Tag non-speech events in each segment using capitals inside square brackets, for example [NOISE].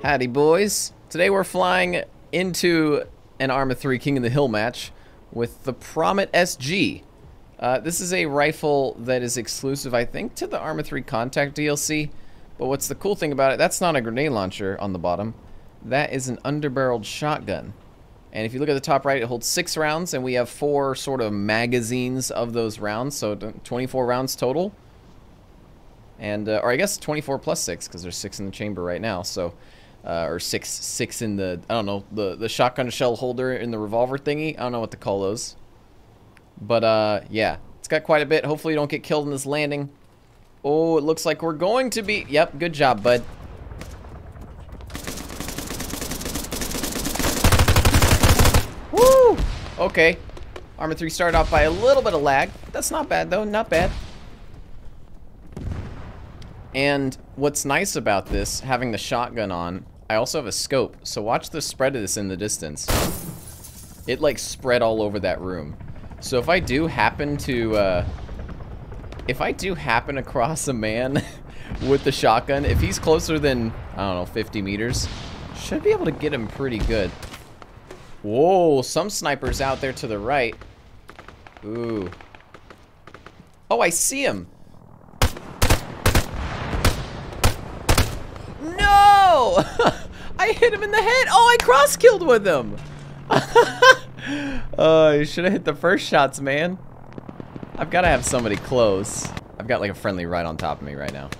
Howdy, boys. Today we're flying into an Arma 3 King of the Hill match with the Promet SG. Uh, this is a rifle that is exclusive, I think, to the Arma 3 Contact DLC. But what's the cool thing about it, that's not a grenade launcher on the bottom. That is an underbarreled shotgun. And if you look at the top right, it holds six rounds, and we have four sort of magazines of those rounds, so 24 rounds total. And, uh, or I guess 24 plus six, because there's six in the chamber right now, so, uh, or six, six in the, I don't know, the, the shotgun shell holder in the revolver thingy. I don't know what to call those. But, uh, yeah, it's got quite a bit. Hopefully you don't get killed in this landing. Oh, it looks like we're going to be, yep, good job, bud. Woo! Okay. Arma 3 started off by a little bit of lag. That's not bad, though. Not bad. And what's nice about this, having the shotgun on, I also have a scope. So watch the spread of this in the distance. It, like, spread all over that room. So if I do happen to, uh... If I do happen across a man [LAUGHS] with the shotgun, if he's closer than, I don't know, 50 meters, should be able to get him pretty good. Whoa, some snipers out there to the right. Ooh. Oh, I see him. No! Oh, [LAUGHS] I hit him in the head. Oh, I cross-killed with him. [LAUGHS] oh, you should have hit the first shots, man. I've got to have somebody close. I've got like a friendly right on top of me right now.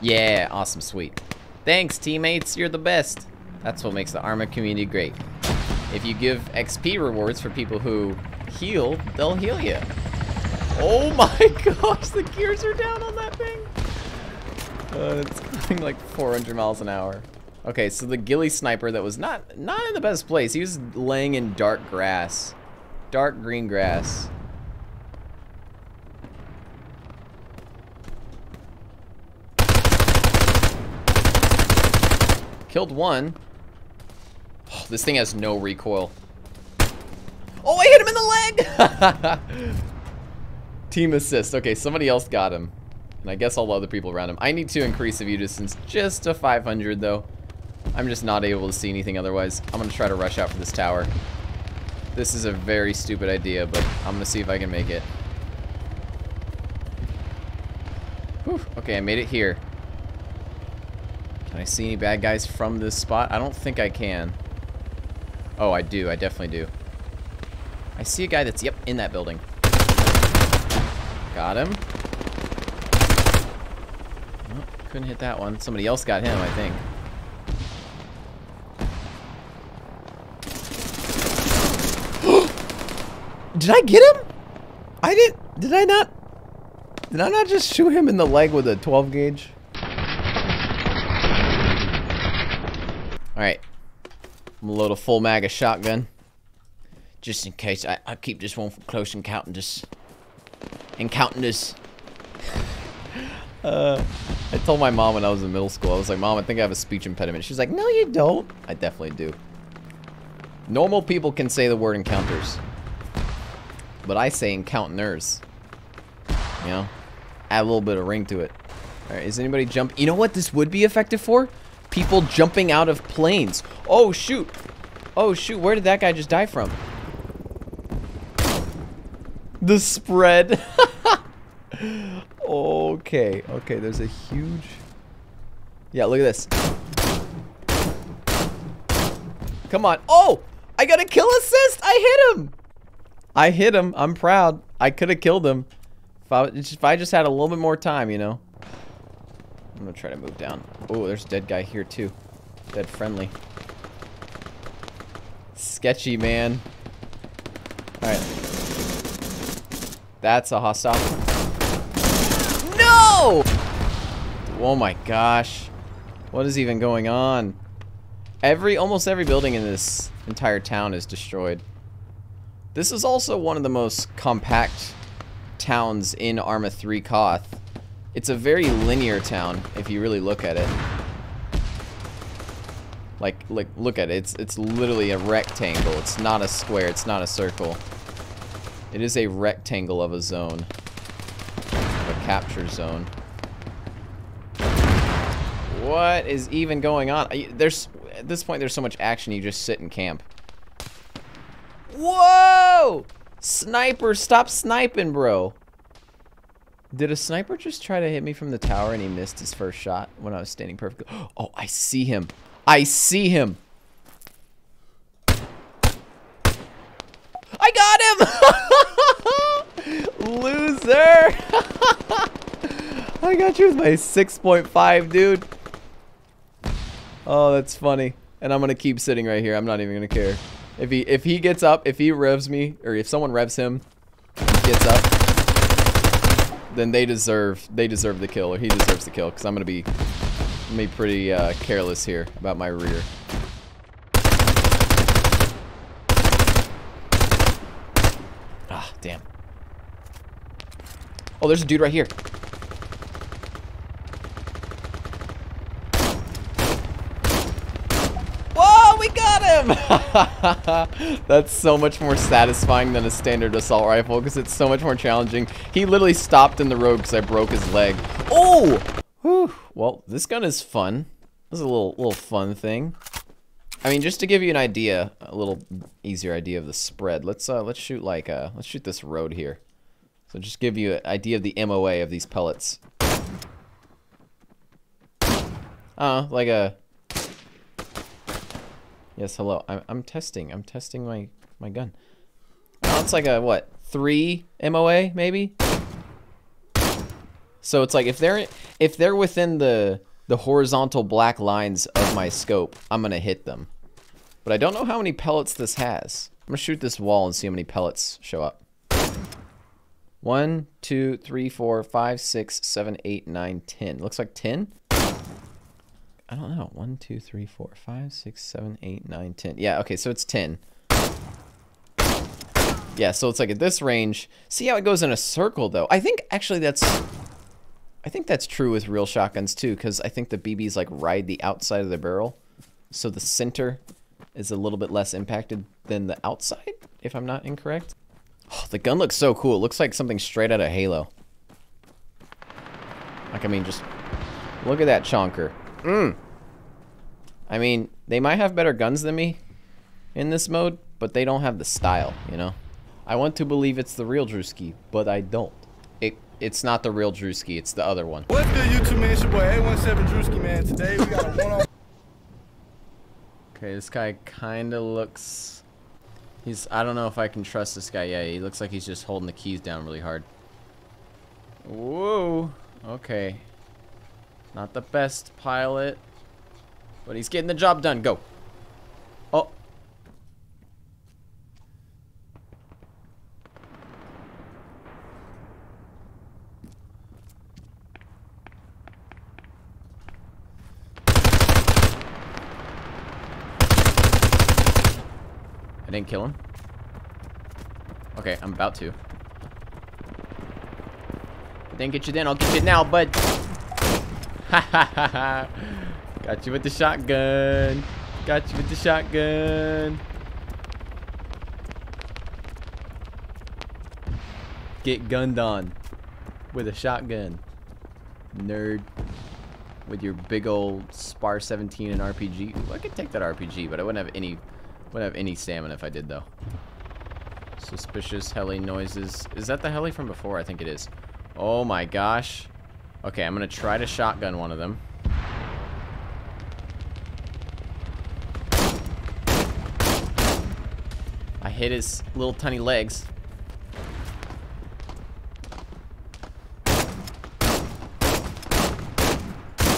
Yeah, awesome, sweet. Thanks, teammates. You're the best. That's what makes the Arma community great. If you give XP rewards for people who heal, they'll heal you. Oh [LAUGHS] my gosh, the gears are down on that thing. Uh, it's going like 400 miles an hour. Okay, so the ghillie sniper that was not not in the best place. He was laying in dark grass. Dark green grass. Killed one. Oh, this thing has no recoil. Oh, I hit him in the leg! [LAUGHS] Team assist. Okay, somebody else got him. And I guess all the other people around him. I need to increase the view distance just to 500, though. I'm just not able to see anything otherwise. I'm going to try to rush out for this tower. This is a very stupid idea, but I'm going to see if I can make it. Whew. Okay, I made it here. Can I see any bad guys from this spot? I don't think I can. Oh, I do. I definitely do. I see a guy that's, yep, in that building. Got him. Oh, couldn't hit that one. Somebody else got him, I think. [GASPS] did I get him? I didn't. Did I not? Did I not just shoot him in the leg with a 12 gauge? Alright. I'm gonna load a full mag of shotgun. Just in case. I, I keep this one for close encounters. Encounters. [LAUGHS] uh, I told my mom when I was in middle school, I was like, Mom, I think I have a speech impediment. She's like, No, you don't. I definitely do. Normal people can say the word encounters. But I say encounters. You know? Add a little bit of ring to it. Alright, is anybody jump? You know what this would be effective for? People jumping out of planes. Oh, shoot. Oh, shoot. Where did that guy just die from? The spread. [LAUGHS] okay. Okay, there's a huge... Yeah, look at this. Come on. Oh! I got a kill assist! I hit him! I hit him. I'm proud. I could have killed him. If I, if I just had a little bit more time, you know. I'm gonna try to move down. Oh, there's a dead guy here too. Dead friendly. Sketchy, man. Alright. That's a hostile. Oh my gosh. What is even going on? Every, almost every building in this entire town is destroyed. This is also one of the most compact towns in Arma 3 Koth. It's a very linear town, if you really look at it. Like, like, look at it. It's, it's literally a rectangle. It's not a square. It's not a circle. It is a rectangle of a zone. Capture zone. What is even going on? There's At this point, there's so much action, you just sit and camp. Whoa! Sniper, stop sniping, bro. Did a sniper just try to hit me from the tower and he missed his first shot when I was standing perfectly? [GASPS] Oh, I see him. I see him. I got him! Loser! I got you with my 6.5, dude. Oh, that's funny. And I'm gonna keep sitting right here. I'm not even gonna care. If he if he gets up, if he revs me, or if someone revs him, gets up, then they deserve they deserve the kill, or he deserves the kill, because I'm gonna be be pretty uh, careless here about my rear. Ah, damn. Oh, there's a dude right here. Him! [LAUGHS] That's so much more satisfying than a standard assault rifle because it's so much more challenging. He literally stopped in the road because I broke his leg. Oh! Whew. Well, this gun is fun. This is a little little fun thing. I mean, just to give you an idea, a little easier idea of the spread. Let's uh, let's shoot like uh, let's shoot this road here. So just give you an idea of the MOA of these pellets. Uh, like a Yes, hello. I'm, I'm testing. I'm testing my, my gun. Oh, it's like a, what, three MOA, maybe? So it's like, if they're, if they're within the, the horizontal black lines of my scope, I'm gonna hit them. But I don't know how many pellets this has. I'm gonna shoot this wall and see how many pellets show up. One, two, three, four, five, six, seven, eight, nine, ten. Looks like ten. I don't know. One, two, three, four, five, six, seven, eight, nine, ten. Yeah, okay, so it's ten. Yeah, so it's like at this range. See how it goes in a circle, though? I think, actually, that's... I think that's true with real shotguns, too, because I think the BBs, like, ride the outside of the barrel. So the center is a little bit less impacted than the outside, if I'm not incorrect. Oh, the gun looks so cool. It looks like something straight out of Halo. Like, I mean, just... Look at that chonker. Mm. I mean, they might have better guns than me in this mode, but they don't have the style, you know? I want to believe it's the real Drewski, but I don't. It It's not the real Drewski, it's the other one. What's good, YouTube, man? It's your boy A17 Drewski, man. Today we got a one-on... okay, this guy kind of looks... He's... I don't know if I can trust this guy. Yeah, he looks like he's just holding the keys down really hard. Whoa. Okay. Not the best pilot. But he's getting the job done. Go. Oh. I didn't kill him. Okay, I'm about to. I didn't get you then, I'll get you now, bud. [LAUGHS] Got you with the shotgun. Got you with the shotgun. Get gunned on with a shotgun. Nerd. With your big old SPAR 17 and RPG. Ooh, I could take that RPG, but I wouldn't have any wouldn't have any stamina if I did though. Suspicious heli noises. Is that the heli from before? I think it is. Oh my gosh. Okay, I'm gonna try to shotgun one of them. I hit his little tiny legs.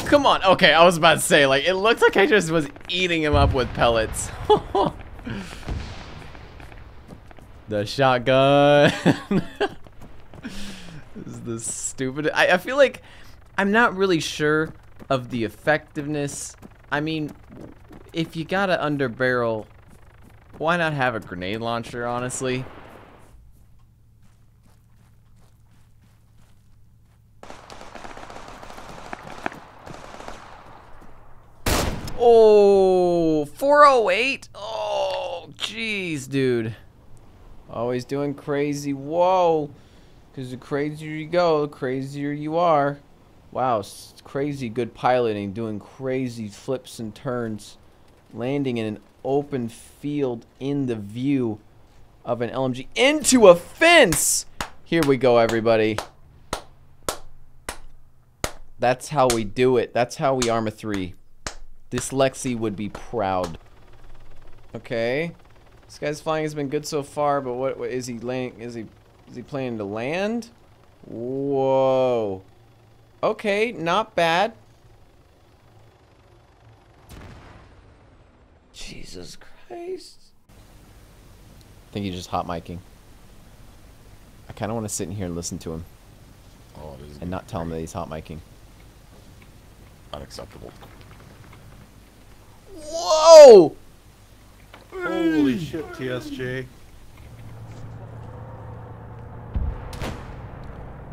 Come on. Okay, I was about to say, like, it looks like I just was eating him up with pellets. [LAUGHS] the shotgun. [LAUGHS] is the stupid. I, I feel like I'm not really sure of the effectiveness. I mean, if you got an underbarrel, why not have a grenade launcher, honestly? Oh, 408? Oh, jeez, dude. Always doing crazy. Whoa. Because the crazier you go, the crazier you are. Wow, crazy good piloting, doing crazy flips and turns, landing in an open field in the view of an LMG into a fence. Here we go, everybody. That's how we do it. That's how we Arma three. Dslyecxi would be proud. Okay. This guy's flying has been good so far, but what, what is he laying? Is he is he planning to land? Whoa. Okay, not bad. Jesus Christ. I think he's just hot micing. I kind of want to sit in here and listen to him Oh, it is and not tell him that he's hot micing. unacceptable. Whoa! Holy shit, TSJ.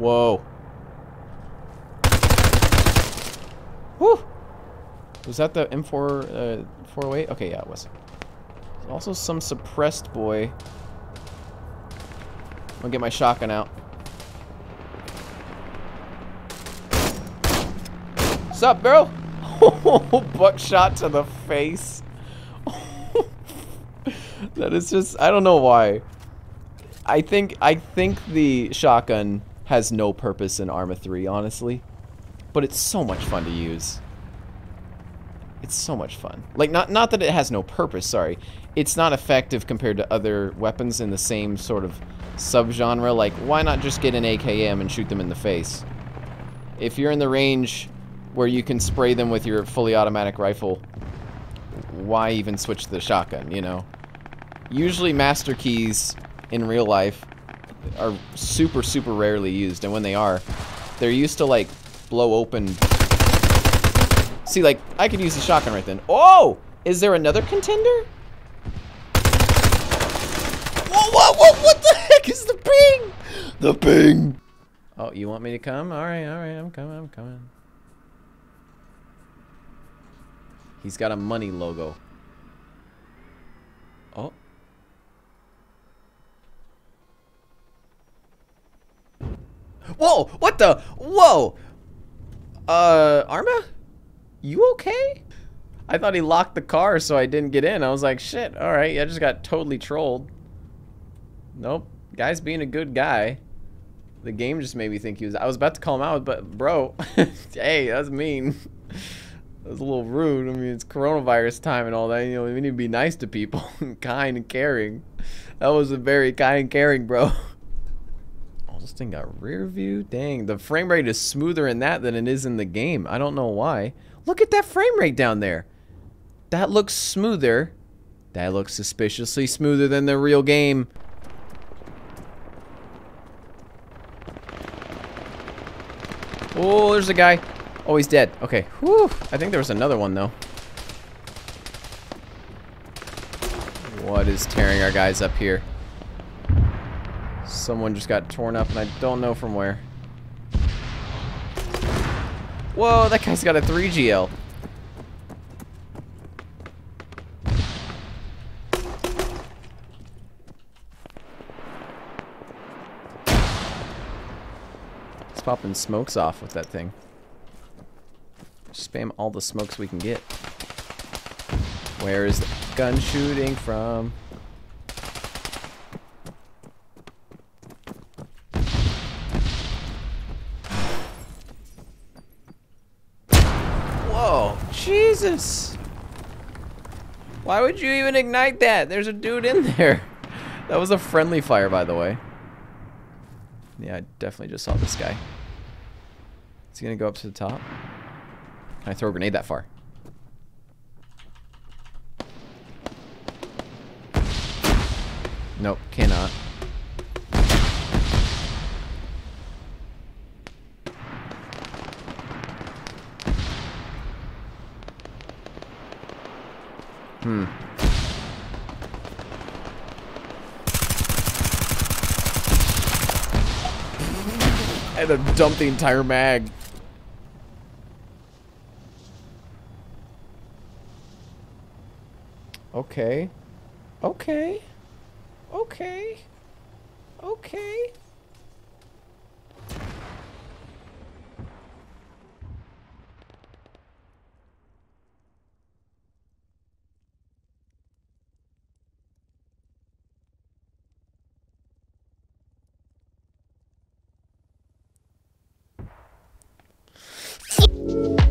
Whoa. Whew. Was that the M4 uh, 408? Okay, yeah, it was. There's also some suppressed boy. I'm gonna get my shotgun out. What's up, bro? [LAUGHS] Buckshot to the face. [LAUGHS] that is just, I don't know why. I think I think the shotgun has no purpose in Arma 3, honestly. But it's so much fun to use. It's so much fun. Like not not that it has no purpose, sorry. It's not effective compared to other weapons in the same sort of subgenre. Like why not just get an AKM and shoot them in the face? If you're in the range where you can spray them with your fully automatic rifle, why even switch to the shotgun, you know? Usually master keys in real life are super, super rarely used, and when they are, they're used to, like, blow open... See, like, I could use the shotgun right then. Oh! Is there another contender? Whoa, whoa, whoa, what the heck is the ping? The ping! Oh, you want me to come? Alright, alright, I'm coming, I'm coming. He's got a money logo. Oh. Whoa! What the? Whoa! Uh, Arma? You okay? I thought he locked the car so I didn't get in. I was like, shit, alright, I just got totally trolled. Nope. Guy's being a good guy. The game just made me think he was... I was about to call him out, but bro, [LAUGHS] hey, that's mean. [LAUGHS] That was a little rude. I mean, it's coronavirus time and all that. You know, we need to be nice to people, and [LAUGHS] kind and caring. That was a very kind and caring, bro. This thing got rear view. Dang, the frame rate is smoother in that than it is in the game. I don't know why. Look at that frame rate down there. That looks smoother. That looks suspiciously smoother than the real game. Oh, there's a guy. Oh, he's dead. Okay. Whew. I think there was another one, though. What is tearing our guys up here? Someone just got torn up, and I don't know from where. Whoa, that guy's got a 3GL. Let's popping smokes off with that thing. Spam all the smokes we can get. Where is the gun shooting from? Whoa, Jesus! Why would you even ignite that? There's a dude in there. [LAUGHS] That was a friendly fire, by the way. Yeah, I definitely just saw this guy. Is he gonna go up to the top? Can I throw a grenade that far? Nope, cannot. Hmm. I had dump the entire mag. Okay. Okay. Okay. Okay. Bye.